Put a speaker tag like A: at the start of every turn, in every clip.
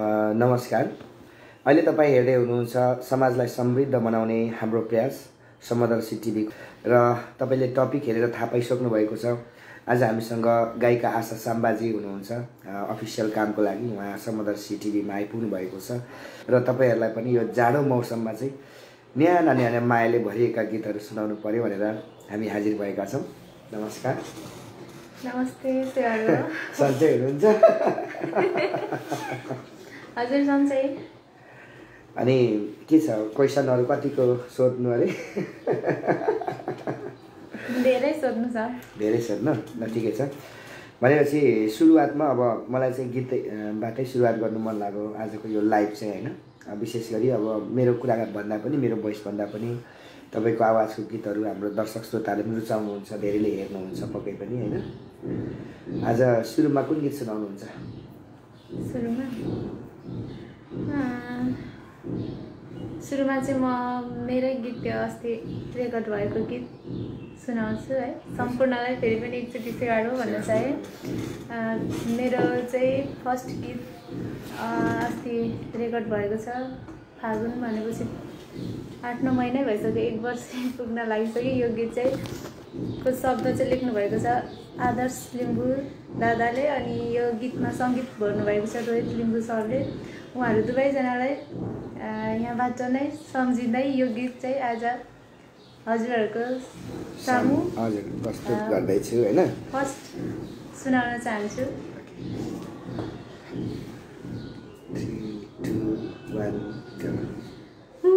A: नमस्कार। अहिले तपाईँ हेर्दै हुनुहुन्छ समाजलाई समृद्ध बनाउने हाम्रो प्रयास समदर्शी टिभी। र तपाईँले टपिक हेरेर थाहा पाइसक्नु भएको छ। आज हामीसँग गायिका आशा साम्बाजी हुनुहुन्छ। अफिसियल कामको लागि उहाँ समदर्शी टिभीमा आइपुग्नु भएको छ। र तपाईँहरूलाई पनि यो जाडो मौसममा चाहिँ न्याना न्याना मायाले भरिएका गीतहरू सुनाउनु पऱ्यो भनेर हामी हाजिर भएका छौँ। नमस्कार।
B: नमस्ते
A: सन्चै हुनुहुन्छ।
B: हजुर सन्चै।
A: अनि के छ? क्वेसनहरू कतिको सोध्नु अरे?
B: धेरै सोध्नु छ।
A: धेरै सोध्नु? ल ठिकै छ। भनेपछि सुरुवातमा अब मलाई चाहिँ गीतबाटै सुरुवात गर्नु मन लाग्यो आजको यो लाइभ चाहिँ होइन? विशेष गरी अब मेरो कुरा भन्दा पनि मेरो भोइस भन्दा पनि तपाईँको आवाजको गीतहरू हाम्रो दर्शक श्रोताले पनि रुचाउनुहुन्छ धेरैले हेर्नुहुन्छ पक्कै पनि होइन? आज सुरुमा कुन गीत सुनाउनुहुन्छ?
B: सुरुमा? सुरुमा चाहिँ म मेरै गीत त्यो अस्ति रेकर्ड भएको गीत सुनाउँछु है। सम्पूर्णलाई फेरि पनि एकचोटि सेवाडो भन्न चाहेँ। मेरो चाहिँ फर्स्ट गीत अस्ति रेकर्ड भएको छ फागुन भनेपछि आठ नौ महिनै भइसक्यो एक वर्ष पुग्न लागिसक्यो। यो गीत चाहिँ को शब्द चाहिँ लेख्नु भएको छ आदर्श लिम्बू दादाले अनि यो गीतमा सङ्गीत भर्नुभएको छ रोहित लिम्बू सरले। उहाँहरू दुवैजनालाई यहाँबाट नै सम्झिँदै यो गीत चाहिँ आज हजुरहरूको सामु
A: प्रस्तुत गर्दैछु होइन?
B: फर्स्ट सुनाउन चाहन्छु।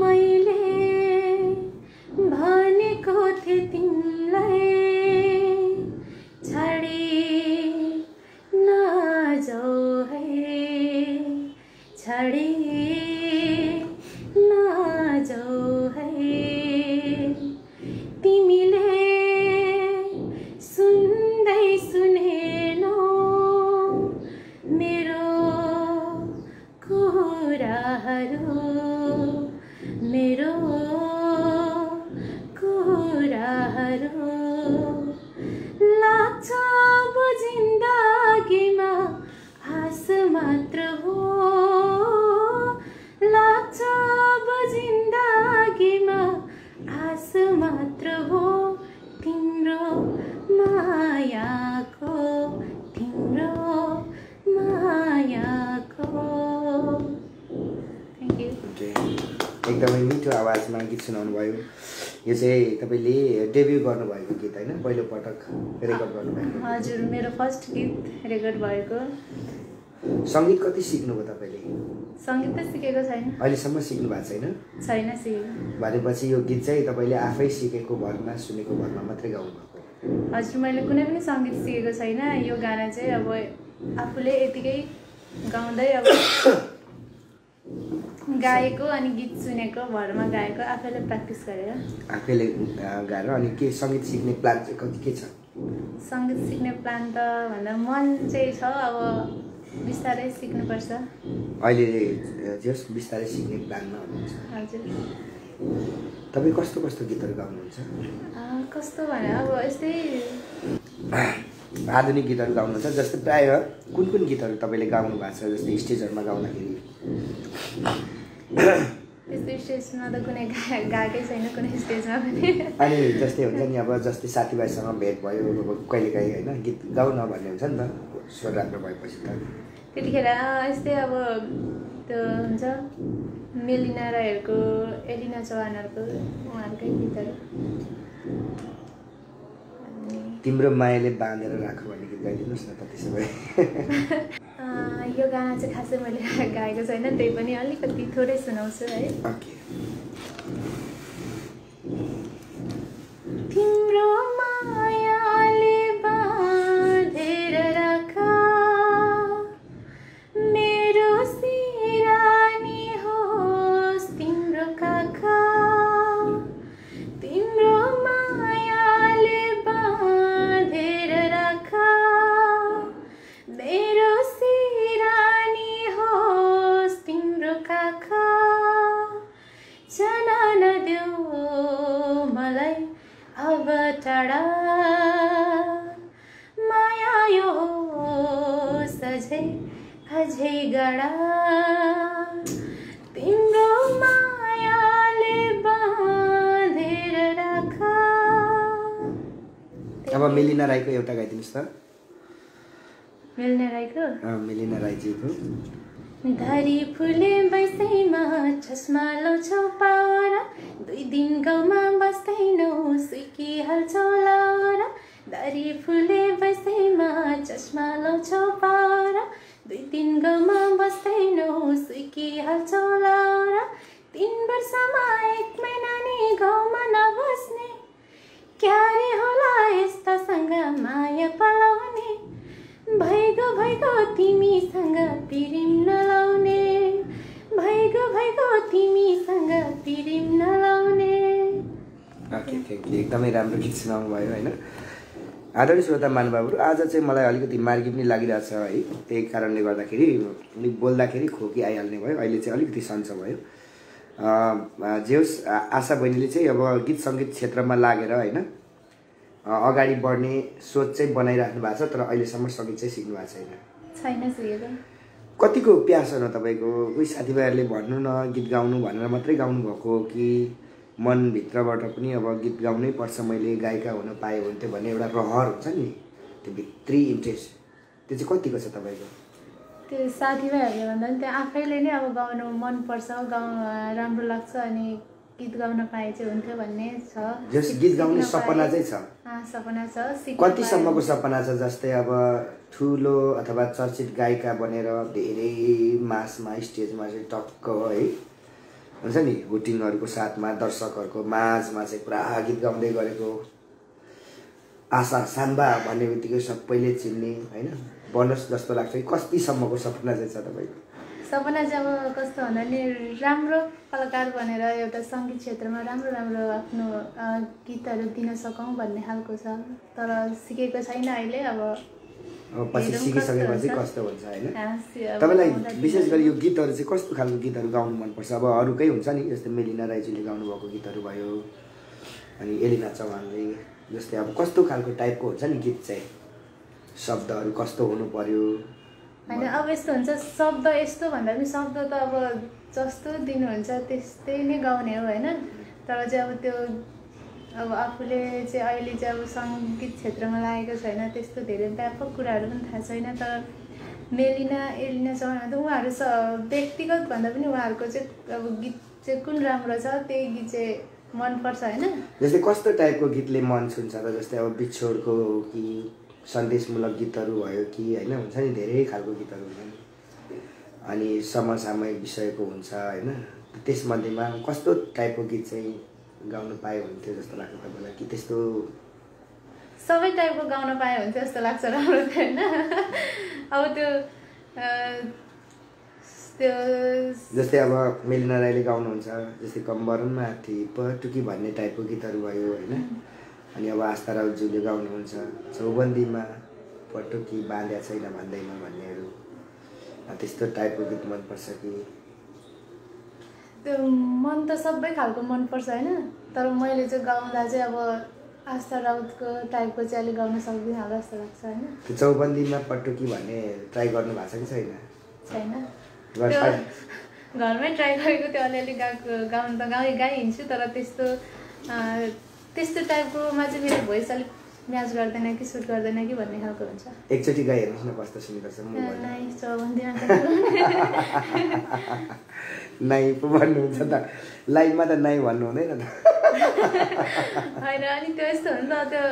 B: मैले छाडी
A: मिठो आवाजमा गीत सुनाउनु भयो यो चाहिँ तपाईँले डेब्यु गर्नुभएको गीत होइन पहिलोपटक रेकर्ड गर्नुभएको।
B: हजुर मेरो फर्स्ट गीत रेकर्ड भएको।
A: सङ्गीत कति सिक्नुभयो तपाईँले?
B: सङ्गीत त सिकेको छैन।
A: अहिलेसम्म सिक्नु भएको छैन?
B: छैन सिकेको।
A: भनेपछि यो गीत चाहिँ तपाईँले आफै सिकेको भरमा सुनेको भरमा मात्रै गाउनुभएको।
B: हजुर मैले कुनै पनि सङ्गीत सिकेको छैन। यो गाना चाहिँ अब आफूले यतिकै गाउँदै अब गाएको अनि गीत सुनेको भरमा गाएको आफैले प्र्याक्टिस गरेर
A: आफैले गाएर अनि के सङ्गीत सिक्ने प्लान चाहिँ कति के छ?
B: सङ्गीत सिक्ने प्लान त भन्दा मन चाहिँ छ अब बिस्तारै सिक्नुपर्छ।
A: अहिले जस बिस्तारै सिक्ने प्लानमा हुनुहुन्छ।
B: हजुर।
A: तपाईँ कस्तो कस्तो गीतहरू गाउनुहुन्छ?
B: कस्तो भने अब यस्तै
A: आधुनिक गीतहरू गाउनुहुन्छ जस्तै प्राय कुन कुन गीतहरू तपाईँले गाउनु भएको छ जस्तै स्टेजहरूमा गाउँदाखेरि? अनि जस्तै हुन्छ नि अब जस्तै साथीभाइसँग भेट भयो अब कहिलेकाहीँ होइन गीत गाउन भन्ने हुन्छ नि त स्वर राम्रो भएपछि त।
B: त्यतिखेर यस्तै अब त्यो हुन्छ मेलिना राईहरूको एलिना चौहानहरूको उहाँहरूकै गीतहरू।
A: तिम्रो मायाले बाँधेर राख भन्ने गीत गाइदिनुहोस् न त त्यसो भए।
B: यो गाना चाहिँ खासै मैले गाएको छैन त्यही पनि अलिकति थोरै सुनाउँछु है। झैगडा तिम्रो मायाले बाँधेर राख
A: अब मेलिना राईको एउटा गाइदिनुहोस् त
B: मिल्ने राईको
A: मेलिना राईजीको
B: धरी फुले बैसैमा चस्मा लाउँछौ पारा दुई दिन गाउँमा बस्दैनौ सुकिहाल्छौ लाउरा धरी फुले बैसैमा चस्मा लाउँछौ पारा दुई दिन गाउँमा बस्दैनौ सुकिहाल्छौ लाउरा तिन वर्षमा एक महिना नि गाउँमा नबस्ने। क्यारे होला यस्तासँग माया पलाउने। भैगो भैगो तिमीसँग पिरिम नलाउने। भैगो भैगो तिमीसँग पिरिम नलाउने।
A: एकदमै राम्रो गीत सुनाउनु भयो होइन? आदरणीय श्रोता महानुभावहरू आज चाहिँ मलाई अलिकति मार्गी पनि लागिरहेछ है। त्यही कारणले गर्दाखेरि अलिक बोल्दाखेरि खोकी आइहाल्ने भयो। अहिले चाहिँ अलिकति सन्चो भयो। जे होस् आशा बहिनीले चाहिँ अब गीत सङ्गीत क्षेत्रमा लागेर होइन अगाडि बढ्ने सोच चाहिँ बनाइराख्नु भएको छ तर अहिलेसम्म सङ्गीत चाहिँ सिक्नु भएको छैन। कतिको प्यास हो न तपाईँको? कोही साथीभाइहरूले भन्नु न गीत गाउनु भनेर मात्रै गाउनु भएको हो कि मनभित्रबाट पनि अब गीत गाउनै पर्छ मैले गायिका हुन पाएँ हुन्थ्यो भन्ने एउटा रहर हुन्छ नि त्यो भित्री इन्ट्रेस्ट त्यो चाहिँ कतिको छ तपाईँको
B: त्यो साथीभाइहरूले भन्दा पनि त्यो आफैले नै अब गाउनु मनपर्छ गाउँ राम्रो लाग्छ अनि गीत गाउन पाए चाहिँ हुन्थ्यो भन्ने छ
A: जस गीत गाउने सपना। चाहिँ छ
B: सपना छ
A: कतिसम्मको। सपना छ जस्तै अब ठुलो अथवा चर्चित गायिका बनेर धेरै मासमा स्टेजमा चाहिँ टक्क है हुन्छ नि हुटिङहरूको साथमा दर्शकहरूको माझमा चाहिँ पुरा गीत गाउँदै गरेको आशा साम्बा भन्ने बित्तिकै सबैले चिन्ने होइन? बनोस् जस्तो लाग्छ कि कतिसम्मको सपना चाहिँ छ तपाईँको?
B: सपना चाहिँ अब कस्तो भन्दा राम्रो कलाकार बनेर एउटा सङ्गीत क्षेत्रमा राम्रो राम्रो आफ्नो गीतहरू दिन सकौँ भन्ने खालको छ। तर सिकेको छैन अहिले अब
A: पछि सिकिसकेपछि
B: कस्तो
A: कस्तो हुन्छ होइन? तपाईँलाई विशेष गरी यो गीतहरू चाहिँ कस्तो खालको गीतहरू गाउनु मनपर्छ? अब अरूकै हुन्छ नि जस्तै मेलिना राईजीले गाउनुभएको गीतहरू भयो अनि एलिना चौहानले जस्तै अब कस्तो खालको टाइपको हुन्छ नि गीत चाहिँ? शब्दहरू कस्तो हुनु पर्यो?
B: होइन अब यस्तो हुन्छ शब्द यस्तो भन्दा पनि शब्द त अब जस्तो दिनुहुन्छ त्यस्तै नै गाउने हो होइन? तर चाहिँ अब त्यो अब आफूले चाहिँ अहिले चाहिँ अब सङ्गीत क्षेत्रमा लागेको छैन त्यस्तो धेरै व्यापक कुराहरू पनि थाहा छैन तर मेलिना एलिना चौहान त उहाँहरू स व्यक्तिगत भन्दा पनि उहाँहरूको चाहिँ अब गीत चाहिँ कुन राम्रो छ त्यही गीत चाहिँ मनपर्छ होइन?
A: जस्तै कस्तो टाइपको गीतले मन छुन्छ त? जस्तै अब बिछोडको कि सन्देशमूलक गीतहरू भयो कि होइन? हुन्छ नि धेरै खालको गीतहरू हुन्छन् अनि समसामयिक विषयको हुन्छ होइन? त्यसमध्येमा कस्तो टाइपको गीत चाहिँ गाउनु पाए हुन्थ्यो जस्तो लाग्छ तपाईँलाई कि त्यस्तो?
B: सबै टाइपको गाउन पायो भने चाहिँ जस्तो लाग्छ राम्रो थियो होइन। अब त्यो
A: जस्तै अब मेलिना राईले गाउनुहुन्छ जस्तै कम्बरमा माथि पटुकी भन्ने टाइपको गीतहरू भयो होइन। अनि अब आस्था राउतज्यूले गाउनुहुन्छ चौबन्दीमा पटुकी बाँध्या छैन भन्दैमा भन्नेहरू। त्यस्तो टाइपको गीत मनपर्छ कि?
B: त्यो मन त सबै खालको मनपर्छ होइन? तर मैले चाहिँ गाउँदा चाहिँ अब आस्था राउतको टाइपको चाहिँ अलिक गाउन सक्दिनँ होला जस्तो लाग्छ होइन?
A: त्यो चौबन्दीमा पटुकी भन्ने ट्राई गर्नु भएको छ कि छैन?
B: छैन। घरमै ट्राई गरेको त्यो अलिअलि गाएको गाउनु त गाउँ गाइहिँड्छु तर त्यस्तो त्यस्तो टाइपकोमा चाहिँ मेरो भोइस अलिक म्याच गर्दैन कि सुट गर्दैन कि भन्ने खालको हुन्छ।
A: एकचोटि गाइहेर्नुहोस् न कस्तो म भन्नु।
B: नाइ
A: पो भन्नुहुन्छ त। लाइभमा त नाइ भन्नु हुँदैन त।
B: होइन अनि त्यो यस्तो हो नि त त्यो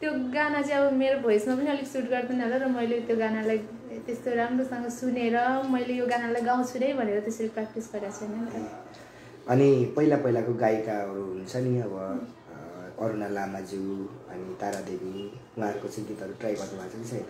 B: त्यो गाना चाहिँ अब मेरो भोइसमा पनि अलिक सुट गर्दैन होला र मैले त्यो गानालाई त्यस्तो राम्रोसँग सुनेर मैले यो गानालाई गाउँछु नै भनेर त्यसरी प्र्याक्टिस गरेको छैन नि त।
A: अनि पहिला पहिलाको गायिकाहरू हुन्छ नि अब अरुणा लामाज्यू अनि तारा देवी उहाँहरूको चाहिँ गीतहरू ट्राई गर्नुभएको छ कि छैन?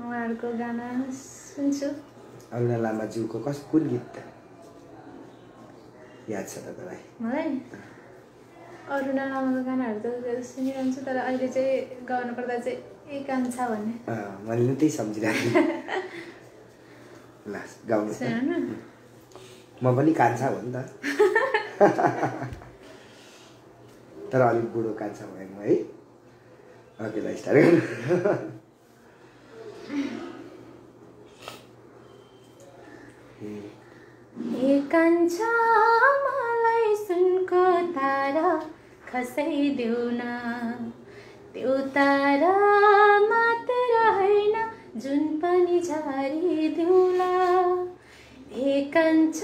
B: उहाँहरूको गाना सुन्छु।
A: अरुणा लामाज्यूको कस कुन गीत? याद छ तपाईँलाई?
B: मलाई? अरुणा लामाको गानाहरू त सुनिरहन्छु तर अहिले चाहिँ गाउनु पर्दा चाहिँ एकाङ्क्षा भन्ने।
A: मैले नि त्यही सम्झिरहेको ल गाउनु म पनि कान्छा हो नि त। तर अलिक बुढो कान्छा भयो म है। ल स्टार्ट गर्नु।
B: एकान्छ मलाई सुनको तारा खसाइदेऊ न त्यो तारा मात्र होइन जुन पनि झारिदेऊला एकान्छ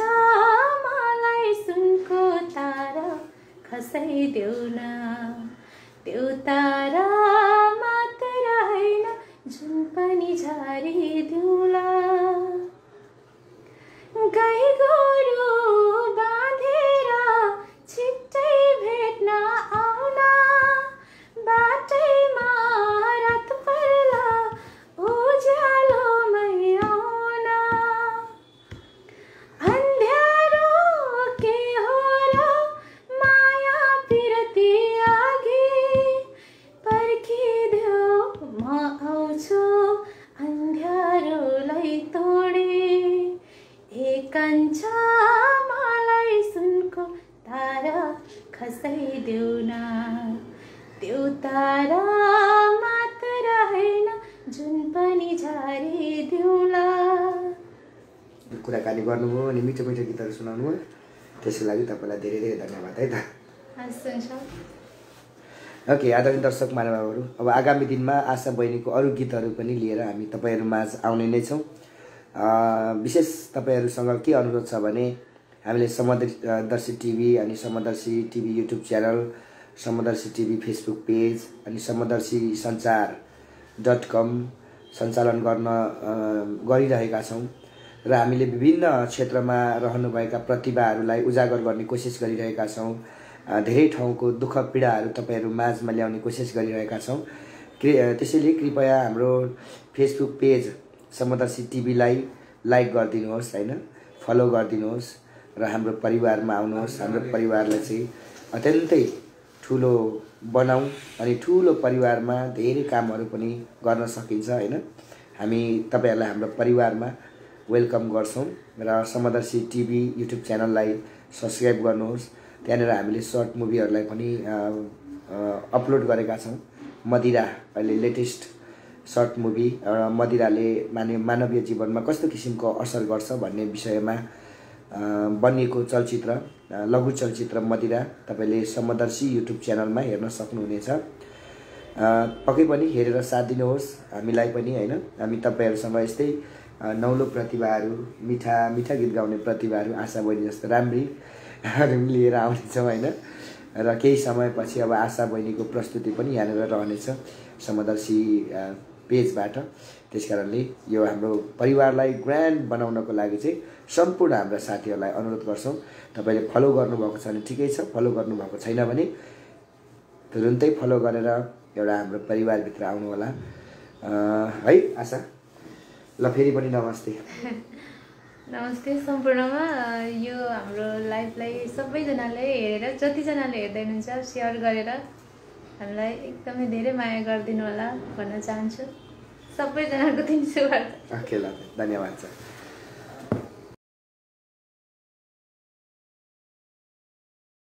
B: मलाई सुनको तारा खसाइदेऊ न त्यो तारा मात्र होइन जुन पनि झारिदेऊला गाई गोरु बाँधेर एकान्छ मलाई सुनको तारा खसाइदेऊ न त्यो तारा मात्र होइन जुन पनि झारिदेऊला
A: कुराकानी गर्नुभयो अनि मिठो मिठो गीतहरू सुनाउनु भयो त्यसको लागि तपाईँलाई धेरै धेरै धन्यवाद है त ओके आदरणीय दर्शक महानुभावहरू अब आगामी दिनमा आशा बहिनीको अरू गीतहरू पनि लिएर हामी तपाईँहरू माझ आउने नै छौँ। विशेष तपाईँहरूसँग के अनुरोध छ भने हामीले समदर्शी टिभी अनि Samdarshi TV YouTube channel Samdarshi TV Facebook page अनि समदर्शी सञ्चार डट कम सञ्चालन गर्न गरिरहेका छौँ र हामीले विभिन्न क्षेत्रमा रहनुभएका प्रतिभाहरूलाई उजागर गर्ने कोसिस गरिरहेका छौँ। धेरै ठाउँको दुःख पीडाहरू तपाईँहरू माझमा ल्याउने कोसिस गरिरहेका छौँ। कृ- त्यसैले कृपया हाम्रो फेसबुक पेज समदर्शी टिभीलाई लाइक गरिदिनुहोस् होइन? फलो गरिदिनुहोस् र हाम्रो परिवारमा आउनुहोस्। हाम्रो परिवारलाई चाहिँ अत्यन्तै ठुलो बनाऊ अनि ठुलो परिवारमा धेरै कामहरू पनि गर्न सकिन्छ होइन? हामी तपाईँहरूलाई हाम्रो परिवारमा वेलकम गर्छौँ र समदर्शी टिभी युट्युब च्यानललाई सब्सक्राइब गर्नुहोस्। त्यहाँनिर हामीले सर्ट मुभीहरूलाई पनि अपलोड गरेका छौँ। मदिरा अहिले लेटेस्ट सर्ट मुभी र मदिराले माने मानवीय जीवनमा कस्तो किसिमको असर गर्छ भन्ने विषयमा बनिएको चलचित्र लघु चलचित्र मदिरा तपाईँले समदर्शी युट्युब च्यानलमा हेर्न सक्नुहुनेछ। पक्कै पनि हेरेर साथ दिनुहोस् हामीलाई पनि होइन? हामी तपाईँहरूसँग यस्तै नौलो प्रतिभाहरू मिठा मिठा गीत गाउने प्रतिभाहरू आशा बहिनी जस्तो राम्री लिएर आउनेछौँ होइन? र केही समयपछि अब आशा बहिनीको प्रस्तुति पनि यहाँनिर रहनेछ। समदर्शी पेजबाट। त्यस कारणले यो हाम्रो परिवारलाई ग्रान्ड बनाउनको लागि चाहिँ सम्पूर्ण हाम्रा साथीहरूलाई अनुरोध गर्छौँ। तपाईँले फलो गर्नुभएको छ भने ठिकै छ फलो गर्नुभएको छैन भने तुरुन्तै फलो गरेर एउटा हाम्रो परिवारभित्र आउनु होला अ, है आशा? ल फेरि पनि नमस्ते।
B: नमस्ते सम्पूर्णमा। यो हाम्रो लाइभलाई सबैजनाले हेरेर जतिजनाले हेर्दै हुनुहुन्छ सेयर गरेर हामीलाई एकदमै धेरै माया गरिदिनु होला भन्न चाहन्छु। सबैजनाको दिन शुभ
A: ओके ल धन्यवाद छ